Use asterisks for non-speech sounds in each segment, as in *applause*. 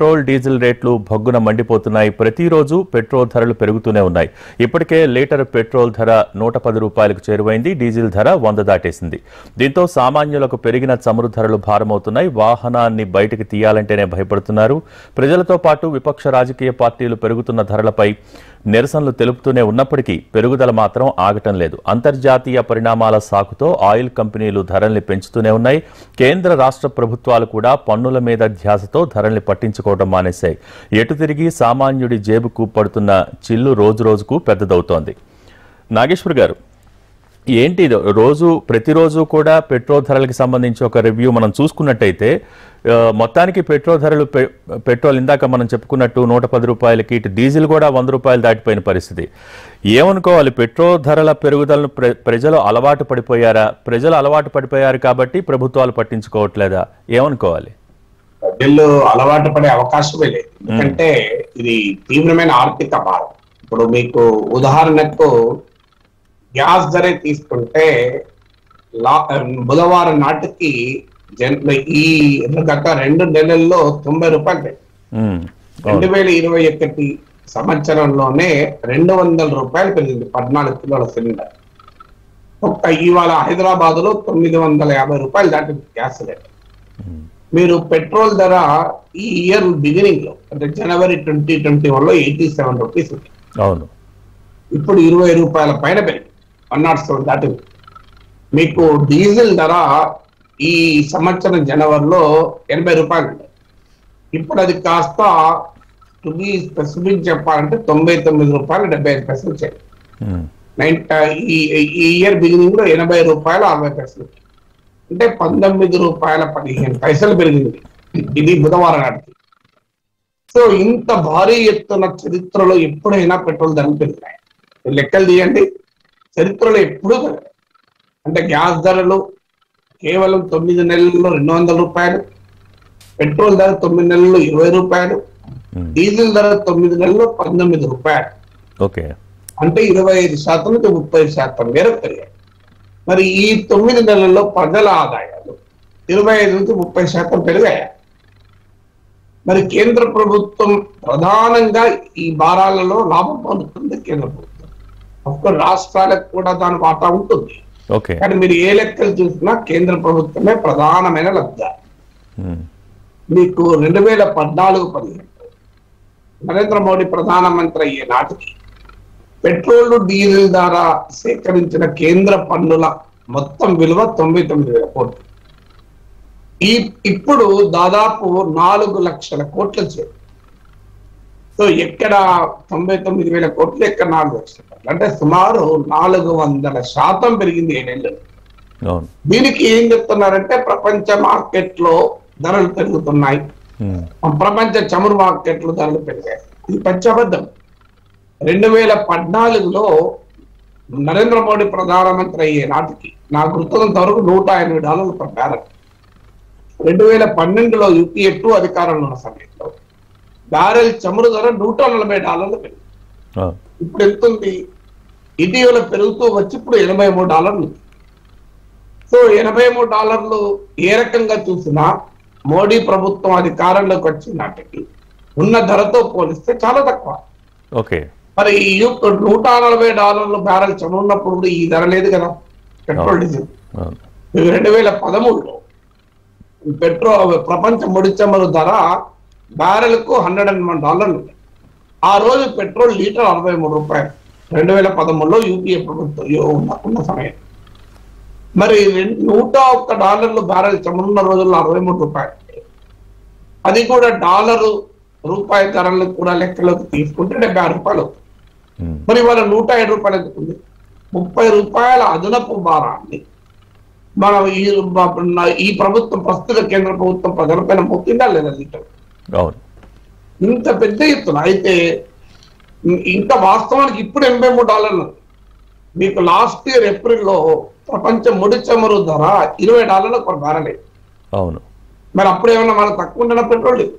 Petrol diesel రేట్లు భగ్గున మండిపోతున్నాయి. ప్రతిరోజు పెట్రోల్ ధరలు పెరుగుతూనే ఉన్నాయి. ఇప్పటికే లీటర్ పెట్రోల్ ధర నూట పది రూపాయలకు చేరువైంది. డీజిల్ ధర వంద దాటేసింది. దీంతో సామాన్యులకు పెరిగిన చమురు ధరలు భారమవుతున్నాయి. వాహనాన్ని బయటకు తీయాలంటేనే భయపడుతున్నారు. ప్రజలతో పాటు విపక్ష రాజకీయ పార్టీలు పెరుగుతున్న ధరలపై నిరసనలు తెలుపుతూనే ఉన్నప్పటికీ పెరుగుదల మాత్రం ఆగటం లేదు. అంతర్జాతీయ పరిణామాల సాకుతో ఆయిల్ కంపెనీలు ధరల్ని పెంచుతూనే ఉన్నాయి. కేంద్ర రాష్ట్ర ప్రభుత్వాలు కూడా పన్నుల మీద ధ్యాసతో ధరల్ని పట్టించుకోవడం మానేశాయి. ఎటు తిరిగి సామాన్యుడి జేబుకు పడుతున్న చిల్లు రోజు రోజుకు పెద్దదవుతోంది. నాగేశ్వర్ గారు ఏంటి? రోజు ప్రతిరోజు కూడా పెట్రోల్ ధరలకు సంబంధించి ఒక రివ్యూ మనం చూసుకున్నట్టయితే మొత్తానికి పెట్రోల్ ధరలు పెట్రోల్ ఇందాక మనం చెప్పుకున్నట్టు నూట పది రూపాయలకి ఇటు డీజిల్ కూడా వంద రూపాయలు దాటిపోయిన పరిస్థితి. ఏమనుకోవాలి? పెట్రోల్ ధరల పెరుగుదలను ప్ర- ప్రజలు అలవాటు పడిపోయారా? ప్రజలు అలవాటు పడిపోయారు కాబట్టి ప్రభుత్వాలు పట్టించుకోవట్లేదా? ఏమనుకోవాలి? ప్రజలు అలవాటు పడే అవకాశమే లేదు. ఎందుకంటే ఇది తీవ్రమైన ఆర్థిక భారం. ఇప్పుడు మీకు ఉదాహరణకు గ్యాస్ ధరే తీసుకుంటే లా- బుధవారం నాటికి జన్ ఈ గత రెండు నెలల్లో తొంభై రూపాయలు రెండు. వేల ఇరవై ఒకటి సంవత్సరంలోనే రెండు వందల రూపాయలు పెరిగింది పద్నాలుగు కిలోల సిలిండర్. ఒక్క ఇవాళ హైదరాబాద్లో తొమ్మిది వందల యాభై రూపాయలు దాటింది గ్యాస్ రేట్. మీరు పెట్రోల్ ధర ఈ ఇయర్ బిగినింగ్లో అంటే జనవరి ట్వంటీ ట్వంటీ వన్లో ఎయిటీ సెవెన్ రూపీస్ ఉంది. అవును. ఇప్పుడు ఇరవై రూపాయల పైన పెరిగింది. వన్ నాట్ సెవెన్ దాటింది మీకు డీజిల్ ధర ఈ సంవత్సరం జనవరిలో ఎనభై రూపాయలు ఇప్పుడు అది కాస్త టు బి స్పెసిఫిక్ చెప్పాలంటే తొంభై తొమ్మిది రూపాయలు డెబ్బై ఐదు పైసలు ఉమ్, నైన్ ఈ ఇయర్ బిగినింగ్లో ఎనభై రూపాయలు అరవై పైసలు అంటే పంతొమ్మిది రూపాయల పదిహేను పైసలు పెరిగింది. ఇది బుధవారం నాటికి. సో ఇంత భారీ ఎత్తున చరిత్రలో ఎప్పుడైనా పెట్రోల్ ధరలు పెరిగినాయి. లెక్కలు తీయండి. చరిత్రలో ఎప్పుడూ అంటే గ్యాస్ ధరలు కేవలం తొమ్మిది నెలల్లో రెండు వందల రూపాయలు పెట్రోల్ ధర తొమ్మిది నెలల్లో ఇరవై రూపాయలు ఉమ్, డీజిల్ ధర తొమ్మిది నెలల్లో పంతొమ్మిది రూపాయలు. ఓకే. అంటే ఇరవై ఐదు శాతం నుంచి ముప్పై శాతం మేరకు పెరిగాయి. మరి ఈ తొమ్మిది నెలల్లో ప్రజల ఆదాయాలు ఇరవై ఐదు నుంచి ముప్పై శాతం పెరిగాయి? మరి కేంద్ర ప్రభుత్వం ప్రధానంగా ఈ భారాలలో లాభం పొందుతుంది కేంద్ర ప్రభుత్వం. ఒక్క రాష్ట్రాలకు కూడా దాని వాటా ఉంటుంది. కానీ మీరు ఏ లెక్కలు చూసినా కేంద్ర ప్రభుత్వమే ప్రధానమైన లబ్ధ. ఉమ్, మీకు రెండు వేల పద్నాలుగు పదిహేను నరేంద్ర మోడీ ప్రధానమంత్రి అయ్యే నాటికి పెట్రోల్ డీజిల్ ద్వారా సేకరించిన కేంద్ర పన్నుల మొత్తం విలువ తొంభై తొమ్మిది వేల కోట్లు. ఈ ఇప్పుడు దాదాపు నాలుగు లక్షల కోట్ల చేరు. సో ఎక్కడ తొంభై తొమ్మిది వేల కోట్లు ఎక్కడ నాలుగు లక్షల కోట్లు అంటే సుమారు నాలుగు వందల శాతం పెరిగింది ఏడేళ్ళు దీనికి ఏం చెప్తున్నారంటే ప్రపంచ మార్కెట్లో ధరలు పెరుగుతున్నాయి. ప్రపంచ చమురు మార్కెట్లు ధరలు పెరిగాయి. ఇది పచ్చబద్ధం రెండు వేల పద్నాలుగులో నరేంద్ర మోడీ ప్రధానమంత్రి అయ్యే నాటికి నా గుర్తున్నంత వరకు నూట ఎనిమిది డాలర్లు బ్యారెల్ రెండు వేల పన్నెండులో యూపీఏ టూ అధికారంలో ఉన్న సమయంలో బ్యారెల్ చమురు ధర నూట నలభై డాలర్లు పెరిగింది. ఇప్పుడు ఎంత ఉంది? ఇటీవల పెరుగుతూ వచ్చి ఇప్పుడు ఎనభై మూడు డాలర్లు. సో ఎనభై మూడు డాలర్లు ఏ రకంగా చూసినా మోడీ ప్రభుత్వం అధికారంలోకి వచ్చిన నాటికి ఉన్న ధరతో పోలిస్తే చాలా తక్కువ. ఓకే. మరి నూట నలభై డాలర్లు బ్యారెల్ చమురున్నప్పుడు కూడా ఈ ధర లేదు కదా. Petrol diesel. రెండు వేల పదమూడులో పెట్రోల్ ప్రపంచ ముడి చమురు ధర బ్యారెల్కు హండ్రెడ్ అండ్ వన్ డాలర్లు. ఆ రోజు పెట్రోల్ లీటర్ అరవై మూడు రూపాయలు. రెండు వేల పదమూడులో యూపీఏ ప్రభుత్వం ఉన్న సమయం. మరి నూట ఒక్క డాలర్లు బ్యారెల్ చమురున్న రోజుల్లో అరవై మూడు రూపాయలు. అది కూడా డాలరు రూపాయి ధరలు కూడా లెక్కలోకి తీసుకుంటే డెబ్బై ఆరు రూపాయలు మరి ఇవాళ నూట ఏడు రూపాయలు ఎందుకుంది ముప్పై రూపాయల అదనపు భారాన్ని మనం ఈ ఈ ప్రభుత్వం ప్రస్తుత కేంద్ర ప్రభుత్వం ప్రజలపైన మోపిందా లేదా లీటర్? ఇంత పెద్ద ఎత్తున అయితే ఇం- ఇంకా వాస్తవానికి ఇప్పుడు ఎనభై మూడు డాలర్లు. మీకు లాస్ట్ ఇయర్ ఏప్రిల్లో ప్రపంచ ముడి చమురు ధర ఇరవై డాలర్లకు ఒక బ్యారెల్ అవును. మరి అప్పుడు ఏమన్నా మనకు తక్కువ ఉండడం పెట్రోల్? లేదు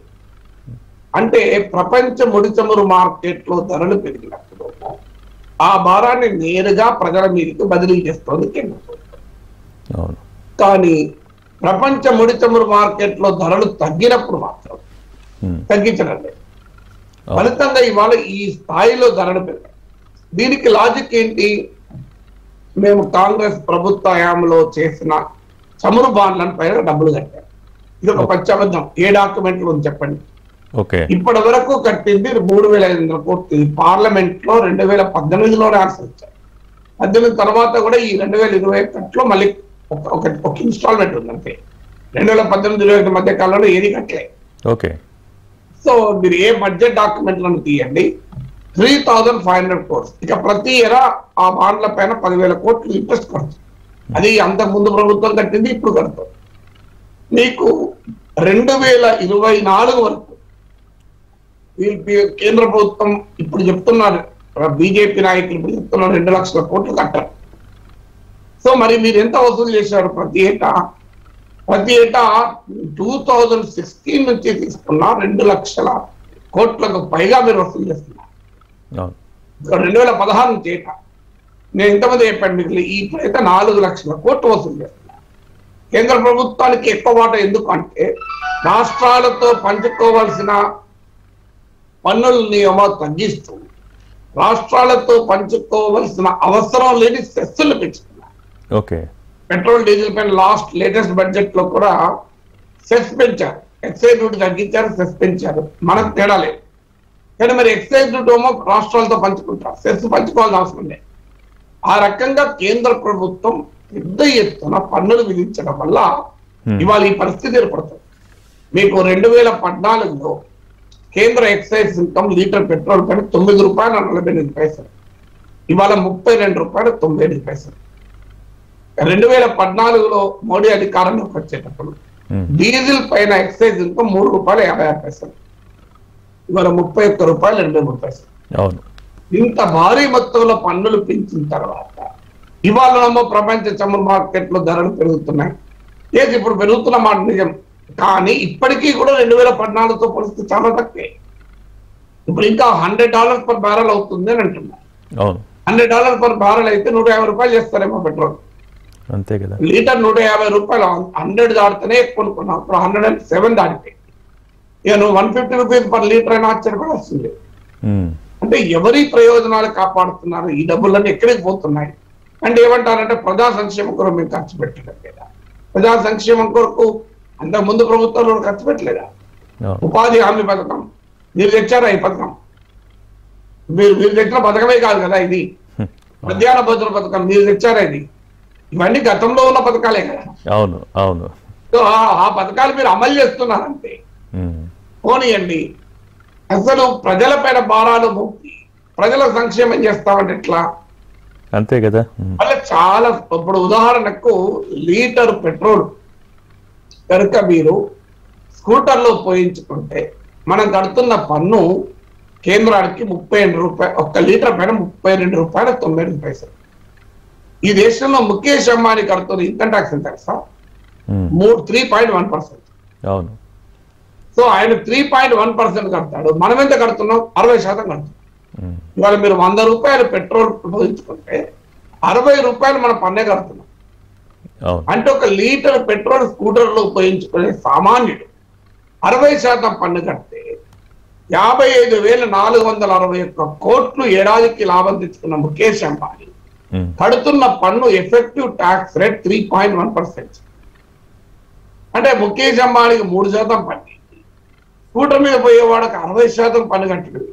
అంటే ప్రపంచ ముడి చమురు మార్కెట్లో ధరలు పెరిగినప్పుడు ఆ భారాన్ని నేరుగా ప్రజల మీదకి బదిలీ చేస్తోంది కేంద్ర. ప్రభుత్వం కానీ ప్రపంచ ముడి చమురు మార్కెట్లో ధరలు తగ్గినప్పుడు మాత్రం ఉమ్. తగ్గించడం లేదు అవును. ఫలితంగా ఇవాళ ఈ స్థాయిలో ధరలు పెరిగాయి. దీనికి లాజిక్ ఏంటి? మేము కాంగ్రెస్ ప్రభుత్వ హయాంలో చేసిన చమురు బాండ్లను పైన డబ్బులు కట్టాం. ఇది ఒక పచ్చి అబద్ధం ఏ డాక్యుమెంట్లు ఉంది చెప్పండి? ఇప్పటి వరకు కట్టింది మూడు వేల ఐదు వందల కోట్లు. పార్లమెంట్లో రెండు వేల పద్దెనిమిదిలోనే ఆన్సర్ ఇచ్చారు. పద్దెనిమిది తర్వాత కూడా ఈ రెండు వేల ఇరవై ఒకటిలో మళ్ళీ ఒక ఒక- ఇన్స్టాల్మెంట్ ఉంది అంతే. రెండు వేల పద్దెనిమిది ఇరవై ఒకటి మధ్య కాలంలో ఏది కట్టలే. ఓకే. సో మీరు ఏ బడ్జెట్ డాక్యుమెంట్లను తీయండి? Three thousand five hundred course ఇక ప్రతి ఎరా ఆ బాండ్ల పైన పదివేల కోట్లు ఇంట్రెస్ట్ ఖర్చు. అది అంతకు ముందు ప్రభుత్వం కట్టింది ఇప్పుడు కడుతుంది మీకు రెండు వేల ఇరవై నాలుగు వరకు కేంద్ర ప్రభుత్వం ఇప్పుడు చెప్తున్నారు బీజేపీ నాయకులు ఇప్పుడు చెప్తున్నారు రెండు లక్షల కోట్లు కట్టారు సో మరి మీరు ఎంత వసూలు చేశారు ప్రతి ఏటా? ప్రతి ఏటా టూ థౌజండ్ సిక్స్టీన్ నుంచి తీసుకున్న రెండు లక్షల కోట్లకు పైగా మీరు వసూలు చేస్తున్నారు. రెండు వేల పదహారు నుంచి ఏటా? నేను ఇంతమంది చెప్పాను మీకు ఇప్పుడైతే నాలుగు లక్షల కోట్లు వసూలు చేస్తున్నారు. కేంద్ర ప్రభుత్వానికి ఎక్కువ మాట ఎందుకు అంటే రాష్ట్రాలతో పంచుకోవాల్సిన పన్నుల్ని ఏమో తగ్గిస్తూ రాష్ట్రాలతో పంచుకోవాల్సిన అవసరం లేని సెస్సులు పెంచుతున్నారు. ఓకే. పెట్రోల్ డీజిల్ పైన లాస్ట్ లేటెస్ట్ బడ్జెట్లో కూడా సెస్ పెంచారు ఎక్సైజ్ డ్యూటీ తగ్గించారు సెస్ పెంచారు మనకు తేడా లేదు. కానీ మరి ఎక్సైజ్ డ్యూటీ ఏమో రాష్ట్రాలతో పంచుకుంటారు. సెస్ పంచుకోవాల్సిన అవసరం లేదు. ఆ రకంగా కేంద్ర ప్రభుత్వం పెద్ద ఎత్తున పన్నులు విధించడం వల్ల. ఇవాళ ఈ పరిస్థితి ఏర్పడుతుంది. మీకు రెండు వేల పద్నాలుగులో కేంద్ర ఎక్సైజ్ ఇన్కమ్ లీటర్ పెట్రోల్ పైన తొమ్మిది రూపాయల నలభై ఎనిమిది పైసలు. ఇవాళ ముప్పై రెండు రూపాయలు తొంభై ఎనిమిది పైసలు. రెండు వేల పద్నాలుగులో మోడీ అధికారంలోకి వచ్చేటప్పుడు. డీజిల్ పైన ఎక్సైజ్ ఇన్కమ్ మూడు రూపాయలు యాభై ఆరు పైసలు. ఇవాళ ముప్పై ఒక్క రూపాయలు ఎనభై మూడు పైసలు. ఇంత భారీ మొత్తంలో పన్నులు పెంచిన తర్వాత ఇవాళ ప్రపంచ చమురు మార్కెట్లో ధరలు పెరుగుతున్నాయి. ఏది ఇప్పుడు పెరుగుతున్న మాట నిజం. కానీ ఇప్పటికీ కూడా రెండు వేల పద్నాలుగుతో పోలిస్తే చాలా తక్కువే. ఇప్పుడు ఇంకా హండ్రెడ్ డాలర్స్ పర్ బ్యారల్ అవుతుంది అని అంటున్నారు. హండ్రెడ్ డాలర్ పర్ బ్యారల్ అయితే నూట యాభై రూపాయలు చేస్తారేమో పెట్రోల్. అంతే కదా. లీటర్ నూట యాభై రూపాయలు హండ్రెడ్ దాటితేనే కొనుక్కున్నాం. ఇప్పుడు హండ్రెడ్ అండ్ సెవెన్ దాటిపోయి ఇక నువ్వు one fifty rupees per litre అయినా ఆశ్చర్యపడాల్సిందే. ఉమ్. అంటే ఎవరి ప్రయోజనాలు కాపాడుతున్నారు? ఈ డబ్బులన్నీ ఎక్కడికి పోతున్నాయి? అంటే ఏమంటారంటే ప్రజా సంక్షేమం కొరకు మేము ఖర్చు పెట్టడం లేదా ప్రజా సంక్షేమం కొరకు అంతకు ముందు ప్రభుత్వంలో ఖర్చు పెట్టలేదా? ఉపాధి హామీ పథకం. మీరు తెచ్చారా ఈ పథకం? మీరు మీరు తెచ్చిన పథకమే కాదు కదా ఇది. మధ్యాహ్న భోజన పథకం. మీరు తెచ్చారా ఇది? ఇవన్నీ గతంలో ఉన్న పథకాలే కదా. అవును అవును. సో ఆ- పథకాలు మీరు అమలు చేస్తున్నారంటే. పోనీయండి. అసలు ప్రజలపైన భారాలు మోపి ప్రజల సంక్షేమం చేస్తామంటే ఎట్లా? అంతే కదా. వల్ల చాలా ఇప్పుడు ఉదాహరణకు లీటర్ పెట్రోల్ కనుక మీరు స్కూటర్లో పోయించుకుంటే మనం కడుతున్న పన్ను కేంద్రానికి ముప్పై రెండు రూపాయలు ఒక్క లీటర్ పైన ముప్పై రెండు రూపాయల తొంభై రెండు పైసలు. ఈ దేశంలో ముఖేష్ అంబానీ కడుతున్న ఇన్కమ్ ట్యాక్స్ ఎంత తెలుసా. మూడు త్రీ పాయింట్ వన్ పర్సెంట్ అవును. సో ఆయన త్రీ పాయింట్ వన్ పర్సెంట్ కడతాడు. మనం ఎంత కడుతున్నాం? అరవై శాతం కడుతున్నాం. ఇవాళ మీరు వంద రూపాయలు పెట్రోల్ పోయించుకుంటే అరవై రూపాయలు మనం పన్నే కడుతున్నాం. అంటే ఒక లీటర్ పెట్రోల్ స్కూటర్లో ఉపయోగించుకునే సామాన్యుడు అరవై శాతం పన్ను కడితే యాభై ఐదు వేల నాలుగు వందల అరవై ఒక్క కోట్లు ఏడాదికి లాభం తెచ్చుకున్న ముఖేష్ అంబానీ. కడుతున్న పన్ను effective tax rate three point one percent అంటే ముఖేష్ అంబానీకి మూడు శాతం పన్ను. స్కూటర్ మీద పోయేవాడికి అరవై శాతం పన్ను కట్టడం.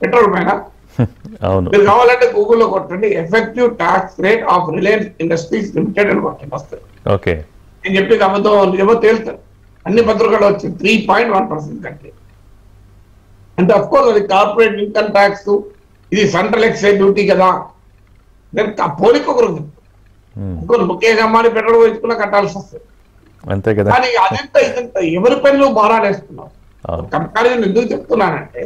పెట్రోల్ పైన *laughs* అవును. మీరు కావాలంటే గూగుల్లో కొట్టండి. Effective tax rate of Reliance Industries Limited అని కొట్టండి వస్తుంది ఓకే. నేను చెప్పి అబద్ధం ఏమో తేలుతారు అన్ని పత్రికలు వచ్చింది త్రీ పాయింట్ వన్ పర్సెంట్ కంటే అంటే అఫ్ కోర్స్ అది కార్పొరేట్ ఇన్కమ్ ట్యాక్స్ ఇది సెంట్రల్ ఎక్సైజ్ డ్యూటీ కదా. నేను కా- పోలిక ఒకరు. ఇంకొకరు ముఖేష్ అంబానీ పెట్రోల్ వేసుకున్నా కట్టాల్సి వస్తుంది. అంతే కదా? కానీ అదింత ఇదంత ఎవరి పైన నువ్వు భారాలు వేస్తున్నావు అవును కంపారిజన్ ఎందుకు చెప్తున్నానంటే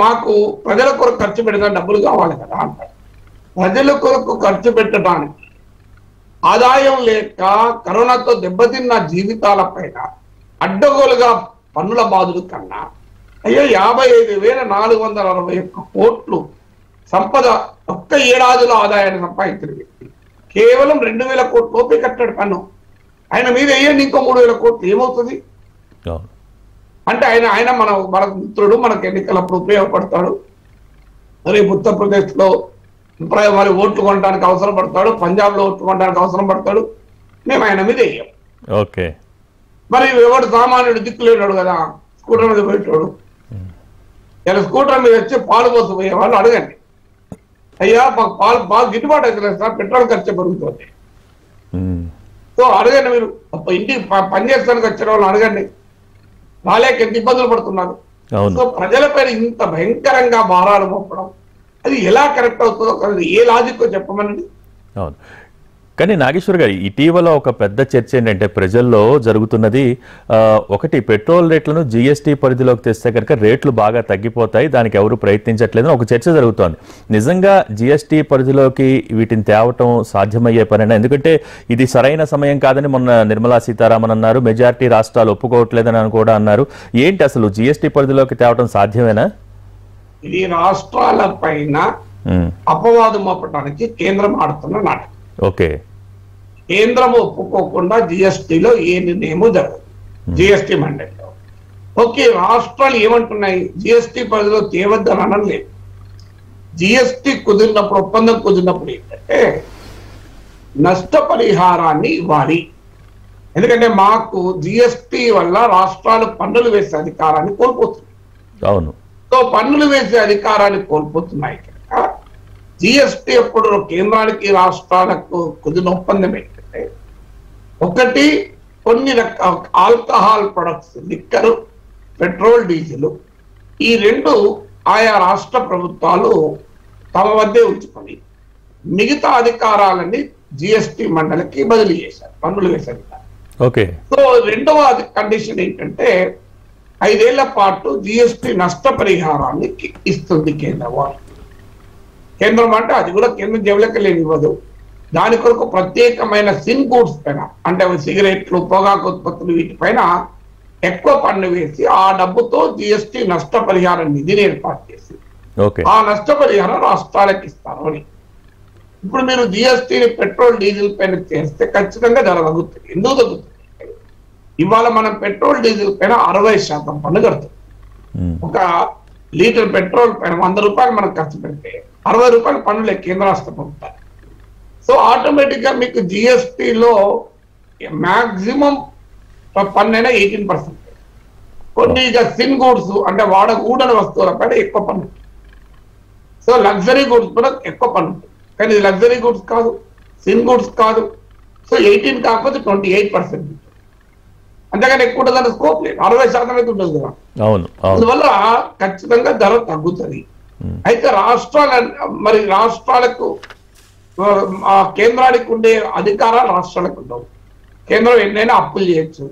మాకు ప్రజల కొరకు ఖర్చు పెడదాం డబ్బులు కావాలి కదా అంటారు. ప్రజల కొరకు ఖర్చు పెట్టడానికి ఆదాయం లేక కరోనాతో దెబ్బతిన్న జీవితాల పైన అడ్డగోలుగా పన్నుల బాధలు కన్నా అయ్యో యాభై ఐదు వేల నాలుగు వందల అరవై ఒక్క కోట్లు సంపద ఒక్క ఏడాదిలో ఆదాయాన్ని సంపాదించిన వ్యక్తి కేవలం రెండు వేల కోట్ల లోపే కట్టాడు పన్ను. ఆయన మీద వేయండి ఇంకో మూడు వేల కోట్లు ఏమవుతుంది? అంటే ఆయన ఆయన మన మనకు మిత్రుడు మనకు ఎన్నికలప్పుడు ఉపయోగపడతాడు. రేపు ఉత్తరప్రదేశ్లో ప్ర- మరి ఓట్లు కొనడానికి అవసరం పడతాడు పంజాబ్లో ఓట్లు కొనడానికి అవసరం పడతాడు. మేము ఆయన మీద వేయం. ఓకే. మరి ఎవడు సామాన్యుడు దిక్కులేనాడు కదా స్కూటర్ మీద పోయేటోడు. ఇలా స్కూటర్ మీద వచ్చి పాలు పోసి పోయే వాళ్ళు అడగండి. అయ్యా మాకు పాలు పాలు గిట్టుబాటు అవుతుంది సార్ పెట్రోల్ ఖర్చు పెరుగుతుంది. సో అడగండి మీరు ఇంటికి పని చేస్తానికి వచ్చిన వాళ్ళు అడగండి. రాలేక ఎంత ఇబ్బందులు పడుతున్నారు. సో ప్రజలపైన ఇంత భయంకరంగా భారాలు మోపడం అది ఎలా కరెక్ట్ అవుతుందో ఏ లాజిక్ చెప్పమనండి? కానీ నాగేశ్వర్ గారు ఇటీవల ఒక పెద్ద చర్చ ఏంటంటే ప్రజల్లో జరుగుతున్నది ఒకటి పెట్రోల్ రేట్లను జీఎస్టీ పరిధిలోకి తెస్తే కనుక రేట్లు బాగా తగ్గిపోతాయి దానికి ఎవరు ప్రయత్నించట్లేదని ఒక చర్చ జరుగుతోంది. నిజంగా జీఎస్టీ పరిధిలోకి వీటిని తేవటం సాధ్యమయ్యే పనేనా? ఎందుకంటే ఇది సరైన సమయం కాదని మొన్న నిర్మలా సీతారామన్ అన్నారు మెజారిటీ రాష్ట్రాలు ఒప్పుకోవట్లేదని అని కూడా అన్నారు. ఏంటి అసలు జీఎస్టీ పరిధిలోకి తేవటం సాధ్యమేనా? ఇది రాష్ట్రాల పైన అపవాదు మోపడానికి కేంద్రం ఆడుతున్న నాటకం. ఓకే. కేంద్రం ఒప్పుకోకుండా జిఎస్టిలో ఏ నిర్ణయము జరగదు. జిఎస్టి మండలిలో. ఓకే రాష్ట్రాలు ఏమంటున్నాయి? జిఎస్టి పరిధిలో తేవద్దని అనడం లేదు జిఎస్టి కుదిరినప్పుడు ఒప్పందం కుదిరినప్పుడు ఏంటంటే నష్టపరిహారాన్ని ఇవ్వాలి. ఎందుకంటే మాకు జిఎస్టి వల్ల రాష్ట్రాలు పన్నులు వేసే అధికారాన్ని కోల్పోతుంది అవును. సో పన్నులు వేసే అధికారాన్ని కోల్పోతున్నాయి. జిఎస్టి ఎప్పుడు కేంద్రానికి రాష్ట్రాలకు కుదిరిన ఒప్పందం ఏంటంటే ఒకటి కొన్ని రక alcohol products liquor petrol diesel ఈ రెండు ఆయా రాష్ట్ర ప్రభుత్వాలు తమ వద్దే ఉంచుకొని మిగతా అధికారాలన్నీ జిఎస్టి మండలికి బదిలీ చేశారు పన్నులు అధికారం ఓకే. సో రెండవ కండిషన్ ఏంటంటే ఐదేళ్ళ పాటు జిఎస్టి నష్టపరిహారాన్ని కి- ఇస్తుంది కేంద్రం వాళ్ళు. కేంద్రం అంటే అది కూడా కేంద్రం జేబులకి లేని ఇవ్వదు. దాని కొరకు ప్రత్యేకమైన సిన్ గూడ్స్ పైన అంటే సిగరెట్లు పొగాకు ఉత్పత్తులు వీటిపైన ఎక్కువ పన్ను వేసి ఆ డబ్బుతో జిఎస్టి నష్టపరిహార నిధిని ఏర్పాటు చేసి ఆ నష్టపరిహారం రాష్ట్రాలకు ఇస్తారు అని. ఇప్పుడు మీరు జిఎస్టీని పెట్రోల్ డీజిల్ పైన చేస్తే ఖచ్చితంగా ధర తగ్గుతుంది. ఎందుకు తగ్గుతుంది? ఇవాళ మనం పెట్రోల్ డీజిల్ పైన అరవై శాతం పన్ను కడుతుంది ఒక లీటర్ పెట్రోల్ పైన వంద రూపాయలు మనకు ఖర్చు పెడితే అరవై రూపాయలు పన్నులే కేంద్ర రాష్ట్ర ప్రభుత్వాలు. సో ఆటోమేటిక్గా మీకు జిఎస్టిలో మాక్సిమం పన్నైనా ఎయిటీన్ పర్సెంట్. కొన్ని ఇక సిన్ గూడ్స్ అంటే వాడకూడని వస్తువుల పైన ఎక్కువ పన్ను. సో లగ్జరీ గూడ్స్ కూడా ఎక్కువ పన్ను. కానీ ఇది లగ్జరీ గూడ్స్ కాదు సిన్ గూడ్స్ కాదు. సో ఎయిటీన్ కాకపోతే ట్వంటీ ఎయిట్ పర్సెంట్. అంతేగాని ఎక్కువ ఉండదని స్కోప్ లేదు. అరవై శాతం అయితే ఉండదు కదా. అవును అందువల్ల ఖచ్చితంగా ధర తగ్గుతుంది. అయితే రాష్ట్రాల మరి రాష్ట్రాలకు ఆ, కేంద్రానికి ఉండే అధికారాలు రాష్ట్రాలకు ఉండవు. కేంద్రం ఎన్నైనా అప్పులు చేయొచ్చు.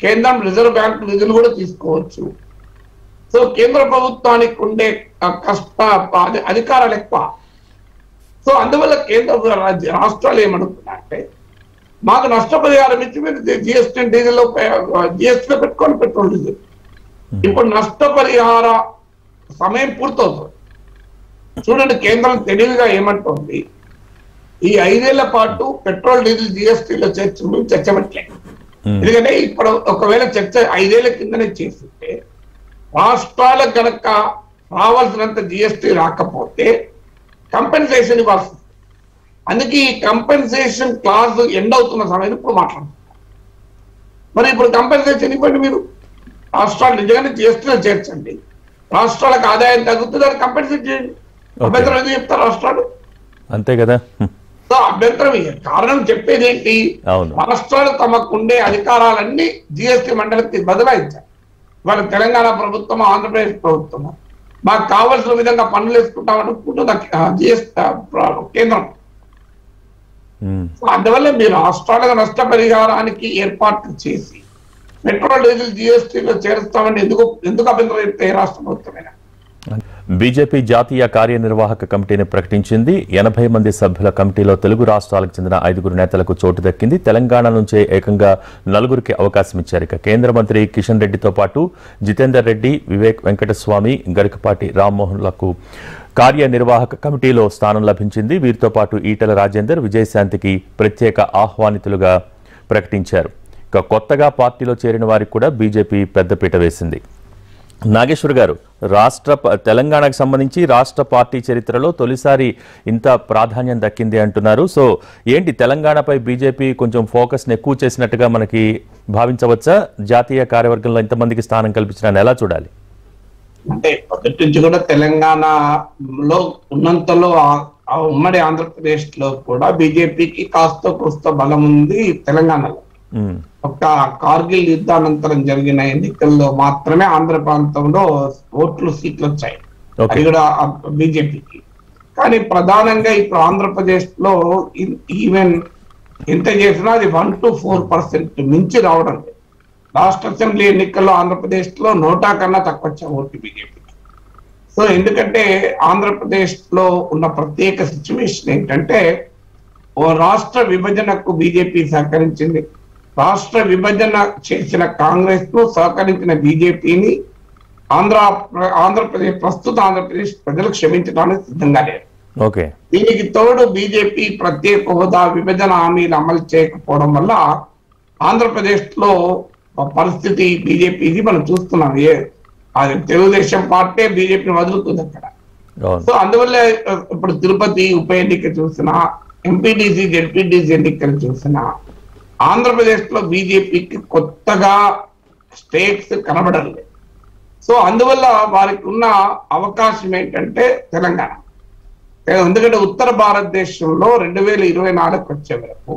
కేంద్రం రిజర్వ్ బ్యాంక్ నిధులు కూడా తీసుకోవచ్చు. సో కేంద్ర ప్రభుత్వానికి ఉండే కష్ట అధి- అధికారాలు ఎక్కువ. సో అందువల్ల కేంద్ర రాజ్య రాష్ట్రాలు ఏమనుకున్నాయంటే మాకు నష్టపరిహారం ఇచ్చి మీరు జిఎస్టీ డీజిల్ జిఎస్టీలో పెట్టుకొని పెట్రోల్ డీజిల్. ఇప్పుడు నష్టపరిహార సమయం పూర్తవుతుంది. చూడండి కేంద్రం తెలివిగా ఏమంటోంది? ఈ ఐదేళ్ళ పాటు పెట్రోల్ డీజిల్ జిఎస్టీలో చర్చ చర్చ పెట్టలేదు ఎందుకంటే ఇప్పుడు ఒకవేళ చర్చ ఐదేళ్ళ కిందనే చేస్తుంటే రాష్ట్రాలకు గనక రావాల్సినంత జిఎస్టీ రాకపోతే కంపెన్సేషన్ ఇవ్వాల్సి వస్తుంది. అందుకే ఈ కంపెన్సేషన్ క్లాజ్ ఎండ్ అవుతున్న సమయం ఇప్పుడు మాట్లాడుతున్నారు మరి ఇప్పుడు కంపెన్సేషన్ ఇవ్వండి మీరు. రాష్ట్రాలు నిజంగానే జిఎస్టీలో చేర్చండి రాష్ట్రాలకు ఆదాయం తగ్గుతుంది దాన్ని కంపెన్సేట్ చేయండి. అభ్యంతరం ఎందుకు చెప్తారు రాష్ట్రాలు? అంతే కదా. అభ్యంతరం. కారణం చెప్పేది ఏంటి? రాష్ట్రాలు తమకు ఉండే అధికారాలన్నీ జిఎస్టీ మండలికి బదలాయించారు ఇవాళ తెలంగాణ ప్రభుత్వం ఆంధ్రప్రదేశ్ ప్రభుత్వం మాకు కావలసిన విధంగా పనులు వేసుకుంటాం జిఎస్టీ కేంద్రం. అందువల్ల మీరు రాష్ట్రాలకు నష్టపరిహారానికి ఏర్పాట్లు చేసి పెట్రోల్ డీజిల్ జిఎస్టీలో చేరుస్తామని ఎందుకు ఎందుకు అభ్యంతరం చెప్తే రాష్ట్ర ప్రభుత్వమైన? బీజేపీ జాతీయ కార్యనిర్వాహక కమిటీని ప్రకటించింది. ఎనభై మంది సభ్యుల కమిటీలో తెలుగు రాష్ట్రాలకు చెందిన ఐదుగురు నేతలకు చోటు దక్కింది. తెలంగాణ నుంచే ఏకంగా నలుగురికి అవకాశం ఇచ్చారు. ఇక కేంద్ర మంత్రి కిషన్ రెడ్డితో పాటు జితేందర్ రెడ్డి వివేక్ వెంకటస్వామి గరికపాటి రామ్మోహన్లకు కార్యనిర్వాహక కమిటీలో స్థానం లభించింది. వీరితో పాటు ఈటల రాజేందర్ విజయశాంతికి ప్రత్యేక ఆహ్వానితులుగా ప్రకటించారు. ఇక కొత్తగా పార్టీలో చేరిన వారికి కూడా బీజేపీ పెద్దపీట వేసింది. నాగేశ్వర్ గారు రాష్ట్ర ప- తెలంగాణకు సంబంధించి రాష్ట్ర పార్టీ చరిత్రలో తొలిసారి ఇంత ప్రాధాన్యం దక్కింది అంటున్నారు. సో ఏంటి తెలంగాణపై బీజేపీ కొంచెం ఫోకస్ని ఎక్కువ చేసినట్టుగా మనకి భావించవచ్చా? జాతీయ కార్యవర్గంలో ఇంతమందికి స్థానం కల్పించడాన్ని ఎలా చూడాలి. అంటే మొదటి నుంచి కూడా తెలంగాణలో ఉన్నంతలో ఆ- ఉమ్మడి ఆంధ్రప్రదేశ్లో కూడా బీజేపీకి కాస్త కోస్త బలం ఉంది తెలంగాణలో. ఒక్క కార్గిల్ యుద్ధానంతరం జరిగిన ఎన్నికల్లో మాత్రమే ఆంధ్ర ప్రాంతంలో ఓట్లు సీట్లు వచ్చాయి అది కూడా బీజేపీకి. కానీ ప్రధానంగా ఇప్పుడు ఆంధ్రప్రదేశ్లో ఈవెన్ ఎంత చేసినా అది వన్ టు ఫోర్ పర్సెంట్ మించి రావడం లేదు. లాస్ట్ అసెంబ్లీ ఎన్నికల్లో ఆంధ్రప్రదేశ్లో నోటా కన్నా తక్కువ వచ్చాయి ఓటు బీజేపీకి సో ఎందుకంటే ఆంధ్రప్రదేశ్లో ఉన్న ప్రత్యేక సిచ్యువేషన్ ఏంటంటే ఓ రాష్ట్ర విభజనకు బీజేపీ సహకరించింది. రాష్ట్ర విభజన చేసిన కాంగ్రెస్ను సహకరించిన బీజేపీని ఆంధ్ర ఆంధ్రప్రదేశ్ ప్రస్తుత ఆంధ్రప్రదేశ్ ప్రజలు క్షమించడానికి సిద్ధంగా లేరు. ఓకే. దీనికి తోడు బీజేపీ ప్రత్యేక హోదా విభజన హామీలు అమలు చేయకపోవడం వల్ల ఆంధ్రప్రదేశ్లో పరిస్థితి బీజేపీది మనం చూస్తున్నాం. ఏ అది తెలుగుదేశం పార్టీ బీజేపీని వదులుతుంది అక్కడ. సో అందువల్ల ఇప్పుడు తిరుపతి ఉప ఎన్నిక చూసినా ఎంపీటీసీ జెడ్పీటీసీ ఎన్నికలు చూసినా ఆంధ్రప్రదేశ్లో బీజేపీకి కొత్తగా స్టేట్స్ కనబడలేదు. సో అందువల్ల వారికి ఉన్న అవకాశం ఏంటంటే తెలంగాణ. ఎందుకంటే ఉత్తర భారతదేశంలో రెండు వేల ఇరవై నాలుగుకి వచ్చే వరకు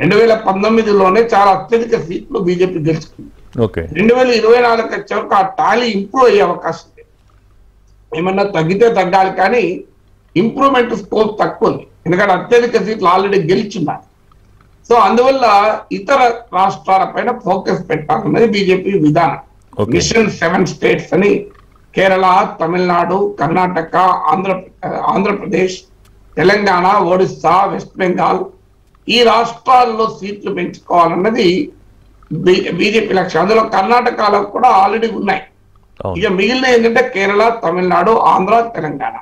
రెండు వేల పంతొమ్మిదిలోనే చాలా అత్యధిక సీట్లు బీజేపీ గెలుచుకుంది. రెండు వేల ఇరవై నాలుగు వచ్చే వరకు ఆ టాలీ ఇంప్రూవ్ అయ్యే అవకాశం లేదు ఏమన్నా తగ్గితే తగ్గాలి కానీ ఇంప్రూవ్మెంట్ స్కోప్ తక్కువ ఉంది. ఎందుకంటే అత్యధిక సీట్లు ఆల్రెడీ గెలిచున్నారు. సో అందువల్ల ఇతర రాష్ట్రాల పైన ఫోకస్ పెట్టాలన్నది బీజేపీ విధానం. మిషన్ సెవెన్ స్టేట్స్ అని కేరళ తమిళనాడు కర్ణాటక ఆంధ్ర ఆంధ్రప్రదేశ్ తెలంగాణ ఒడిస్సా వెస్ట్ బెంగాల్ ఈ రాష్ట్రాల్లో సీట్లు పెంచుకోవాలన్నది బీజేపీ లక్ష్యం. అందులో కర్ణాటకలో కూడా ఆల్రెడీ ఉన్నాయి. ఇక మిగిలిన ఏంటంటే కేరళ తమిళనాడు ఆంధ్ర తెలంగాణ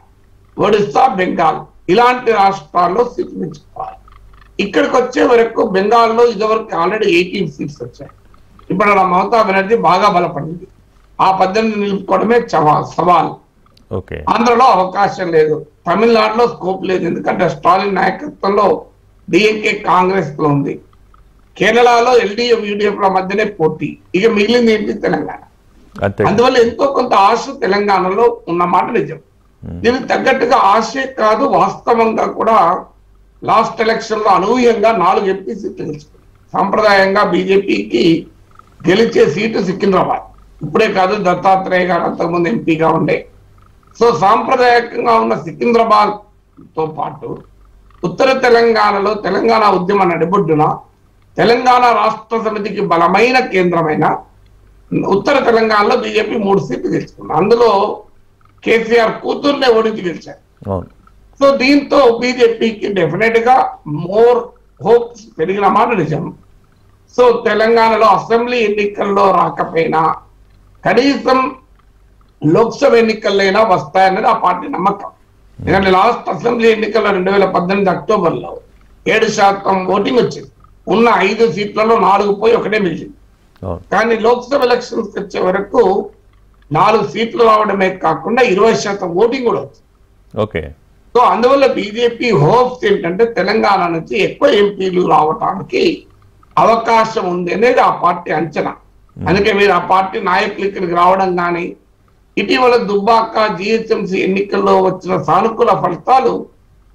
ఒడిస్సా బెంగాల్ ఇలాంటి రాష్ట్రాల్లో సీట్లు పెంచుకోవాలి. ఇక్కడికి వచ్చే వరకు బెంగాల్లో ఇదివరకు ఆల్రెడీ ఎయిటీన్ సీట్స్ వచ్చాయి. ఇప్పుడు అలా మమతా బెనర్జీ బాగా బలపడింది. ఆ పద్దెనిమిది నిలుపుకోవడమే చవా సవాల్. ఆంధ్రలో అవకాశం లేదు. తమిళనాడులో స్కోప్ లేదు. ఎందుకంటే స్టాలిన్ నాయకత్వంలో డిఎంకే కాంగ్రెస్లో ఉంది. కేరళలో ఎల్డీఎఫ్ యూడిఎఫ్ ల మధ్యనే పోటీ. ఇక మిగిలింది ఏంటి తెలంగాణ? అందువల్ల ఎంతో కొంత ఆశ తెలంగాణలో ఉన్న మాట నిజం. దీనికి తగ్గట్టుగా ఆశే కాదు వాస్తవంగా కూడా లాస్ట్ ఎలక్షన్లో అనూహ్యంగా నాలుగు ఎంపీ సీట్లు గెలుచుకుంది సాంప్రదాయంగా బీజేపీకి గెలిచే సీటు సికింద్రాబాద్. ఇప్పుడే కాదు దత్తాత్రేయ గారు అంతకుముందు ఎంపీగా ఉండే. సో సాంప్రదాయకంగా ఉన్న సికింద్రాబాద్తో పాటు ఉత్తర తెలంగాణలో తెలంగాణ ఉద్యమ నడిబొడ్డున తెలంగాణ రాష్ట్ర సమితికి బలమైన కేంద్రమైన ఉత్తర తెలంగాణలో బీజేపీ మూడు సీట్లు గెలుచుకుంది. అందులో కేసీఆర్ కూతుర్నే ఓడించి గెలిచారు. సో దీంతో బీజేపీకి డెఫినెట్గా మోర్ హోప్స్ పెరిగిన మాట నిజం. సో తెలంగాణలో అసెంబ్లీ ఎన్నికల్లో రాకపోయినా కనీసం లోక్సభ ఎన్నికలైనా వస్తాయన్నది ఆ పార్టీ నమ్మకం. ఎందుకంటే లాస్ట్ అసెంబ్లీ ఎన్నికల్లో రెండు వేల పద్దెనిమిది అక్టోబర్లో ఏడు శాతం ఓటింగ్ వచ్చింది. ఉన్న ఐదు సీట్లలో నాలుగు పోయి ఒకటే మిగిలింది. కానీ లోక్సభ ఎలక్షన్స్ వచ్చే వరకు నాలుగు సీట్లు రావడమే కాకుండా ఇరవై శాతం ఓటింగ్ కూడా వచ్చింది. ఓకే. సో అందువల్ల బీజేపీ హోప్స్ ఏంటంటే తెలంగాణ నుంచి ఎక్కువ ఎంపీలు రావడానికి అవకాశం ఉంది అనేది ఆ పార్టీ అంచనా. అందుకే మీరు ఆ పార్టీ నాయకులు ఇక్కడికి రావడం కానీ ఇటీవల దుబ్బాక జిహెచ్ఎంసీ ఎన్నికల్లో వచ్చిన సానుకూల ఫలితాలు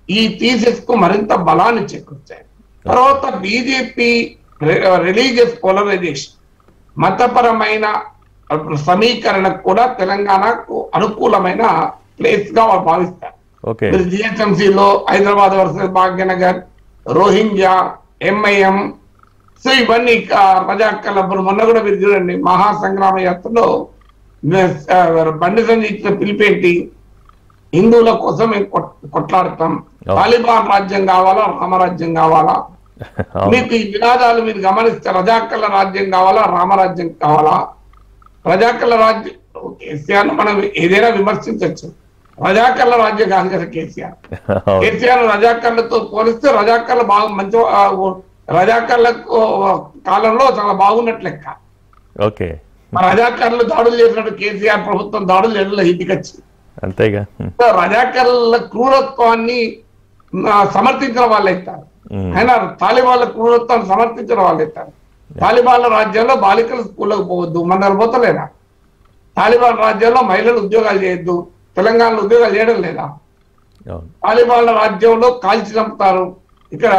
ఈ థీసిస్కు మరింత బలాన్ని చేకూర్చాయి. తర్వాత బీజేపీ రిలీజియస్ పోలరైజేషన్. మతపరమైన సమీకరణకు కూడా తెలంగాణకు అనుకూలమైన ప్లేస్గా భావిస్తారు. మీరు GHMC లో Hyderabad versus Bhagyanagar Rohingya MIM so ఇవన్నీ అప్పుడు మొన్న కూడా మీరు చూడండి మహాసంగ్రామ యాత్రలో బండి ఇచ్చిన పిలిపేంటి? హిందువుల కోసం మేము కొట్- కొట్లాడతాం. తాలిబాన్ రాజ్యం కావాలా? రామరాజ్యం కావాలా? మీకు ఈ నినాదాలు మీరు గమనిస్తే రజాకళ్ళ రాజ్యం కావాలా? రామరాజ్యం కావాలా? రజాకళ్ళ రాజ్యం కేసీఆర్ మనం ఏదైనా విమర్శించవచ్చు. రజాకళ్ళ రాజ్యం కాదు కదా కేసీఆర్. కేసీఆర్ రజాకర్లతో పోలిస్తే రజాకర్లు బాగా మంచి రజాకర్ల కాలంలో చాలా బాగున్నట్లు లెక్క. ఓకే. మా రజాకారులు దాడులు చేసినట్టు కేసీఆర్ ప్రభుత్వం దాడులు చేయడంలో ఇంటికి వచ్చి అంతేగా. రజాకారుల క్రూరత్వాన్ని సమర్థించిన వాళ్ళు అవుతారు. అయినా తాలిబాన్ల క్రూరత్వాన్ని సమర్థించిన వాళ్ళు అవుతారు. తాలిబాన్ల రాజ్యంలో బాలికలు స్కూళ్ళకు పోవద్దు మన పోతలేదా తాలిబాన్ రాజ్యంలో మహిళలు ఉద్యోగాలు చేయొద్దు తెలంగాణలో ఉద్యోగాలు చేయడం లేదా? తాలిబాన్ల రాజ్యంలో కాల్చి చంపుతారు. ఇక్కడ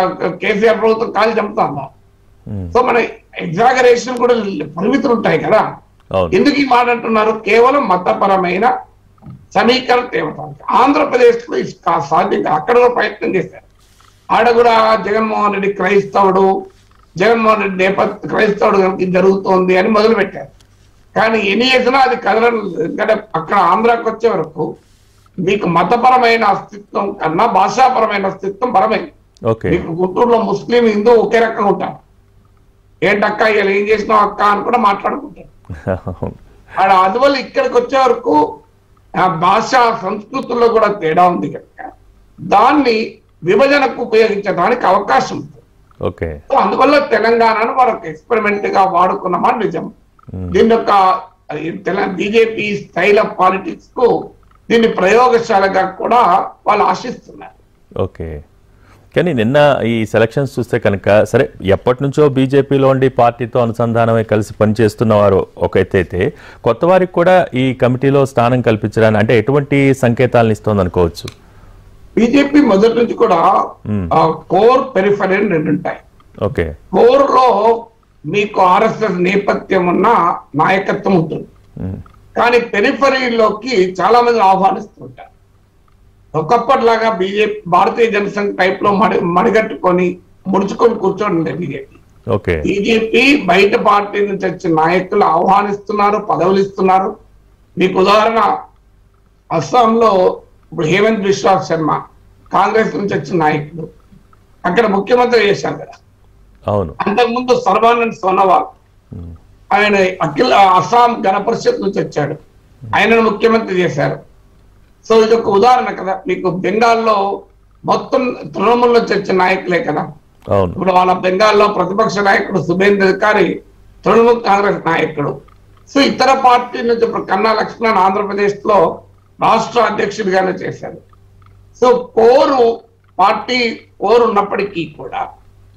కేసీఆర్ ప్రభుత్వం కాల్చి చంపుతాందా? ఉమ్, సో మన ఎగ్జాగరేషన్ కూడా పరిమితులు ఉంటాయి కదా. ఎందుకు ఈ మాట అంటున్నారు? కేవలం మతపరమైన సమీకరణ తేవటానికి ఆంధ్రప్రదేశ్లో సాధ్యం. అక్కడ కూడా ప్రయత్నం చేశారు. ఆడ కూడా జగన్మోహన్ రెడ్డి క్రైస్తవుడు జగన్మోహన్ రెడ్డి నేపథ్య క్రైస్తవుడు కనుక జరుగుతోంది అని మొదలు పెట్టారు కానీ ఎన్ని చేసినా అది కదలడం లేదు. ఎందుకంటే అక్కడ ఆంధ్రాకి వచ్చే వరకు మీకు మతపరమైన అస్తిత్వం కన్నా భాషాపరమైన అస్తిత్వం ఓకే. మీకు గుంటూరులో ముస్లిం హిందూ ఒకే రకంగా ఉంటారు. ఏంటక్క ఇలా ఏం చేసినావు అక్క అని కూడా మాట్లాడుకుంటారు. *laughs* అందువల్ల ఇక్కడికి వచ్చే వరకు ఆ భాష సంస్కృతుల్లో కూడా తేడా ఉంది కనుక దాన్ని విభజనకు ఉపయోగించడానికి అవకాశం ఉంది. ఓకే. అందువల్ల తెలంగాణను మరొక ఎక్స్పెరిమెంట్గా వాడుకున్నామని నిజం. దీని యొక్క బీజేపీ స్టైల్ ఆఫ్ పాలిటిక్స్కు దీన్ని ప్రయోగశాలగా కూడా వాళ్ళు ఆశిస్తున్నారు. ఓకే. కానీ నిన్న ఈ సెలక్షన్స్ చూస్తే కనుక సరే ఎప్పటి నుంచో బీజేపీలో ఉండి పార్టీతో అనుసంధానమై కలిసి పనిచేస్తున్న వారు ఒక అయితే కొత్త వారికి కూడా ఈ కమిటీలో స్థానం కల్పించడానికి అంటే ఎటువంటి సంకేతాలను ఇస్తోంది అనుకోవచ్చు? బీజేపీ మొదటి నుంచి కూడా. కోర్ పెరిఫరీ రెండు ఉంటాయి. ఓకే. కోర్లో మీకు ఆర్ఎస్ఎస్ నేపథ్యం ఉన్న నాయకత్వం ఉంటుంది. కానీ పెరిఫరీలోకి చాలా మంది ఆహ్వానిస్తుంటారు ఒకప్పటిలాగా బీజేపీ భారతీయ జనసంఘ టైప్లో మడి మడిగట్టుకొని ముడుచుకొని కూర్చోండి బీజేపీ. బీజేపీ బయట పార్టీ నుంచి వచ్చిన నాయకులు ఆహ్వానిస్తున్నారు పదవులు ఇస్తున్నారు. మీకు ఉదాహరణ అస్సాంలో ఇప్పుడు హేమంత్ బిశ్వాస్ శర్మ కాంగ్రెస్ నుంచి వచ్చిన నాయకుడు. అక్కడ ముఖ్యమంత్రి చేశారు కదా. అవును. అంతకుముందు సర్వానంద్ సోనోవాల్. ఆయన అఖిల అస్సాం గణ పరిషత్ నుంచి వచ్చాడు. ఆయనను ముఖ్యమంత్రి చేశారు. సో ఇది ఒక ఉదాహరణ కదా. మీకు బెంగాల్లో మొత్తం తృణమూల్ నుంచి వచ్చిన నాయకులే కదా. ఇప్పుడు వాళ్ళ బెంగాల్లో ప్రతిపక్ష నాయకుడు సుబేంద్ర అధికారి తృణమూల్ కాంగ్రెస్ నాయకుడు. సో ఇతర పార్టీ నుంచి ఇప్పుడు కన్నా లక్ష్మణ్ ఆంధ్రప్రదేశ్లో రాష్ట్ర అధ్యక్షుడిగానే చేశారు. సో కోరు పార్టీ కోరు ఉన్నప్పటికీ కూడా